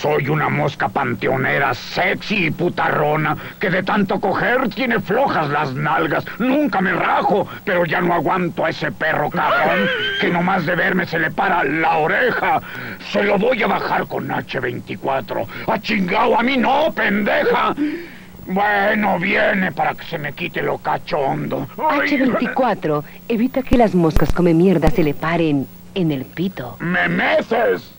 Soy una mosca panteonera, sexy y putarrona, que de tanto coger tiene flojas las nalgas. Nunca me rajo, pero ya no aguanto a ese perro cabrón que nomás de verme se le para la oreja. Se lo voy a bajar con H24. ¡A chingao! ¡A mí no, pendeja! Bueno, viene para que se me quite lo cachondo. H24 evita que las moscas come mierda se le paren en el pito. ¡Memeces!